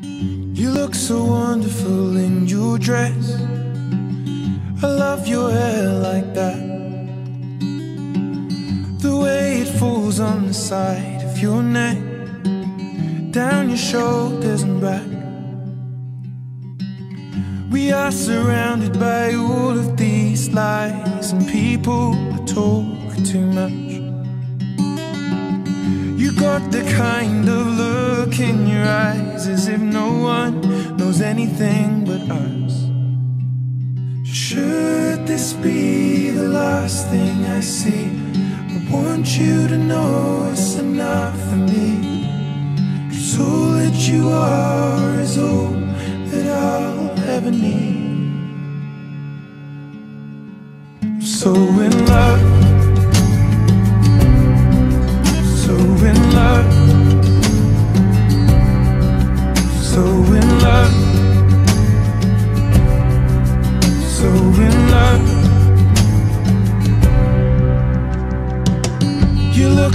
You look so wonderful in your dress. I love your hair like that. The way it falls on the side of your neck, down your shoulders and back. We are surrounded by all of these lies, and people talk too much. You got the kind of look in your eyes as if no one knows anything but us. Should this be the last thing I see? I want you to know it's enough for me. Cause all that you are is all that I'll ever need. So in love.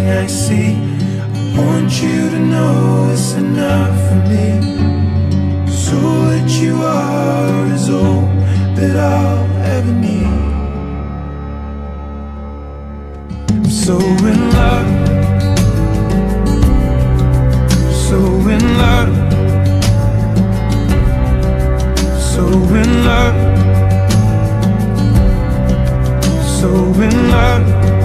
I see? I want you to know it's enough for me. Cause all that you are is all that I'll ever need. I'm so in love. So in love. So in love. So in love.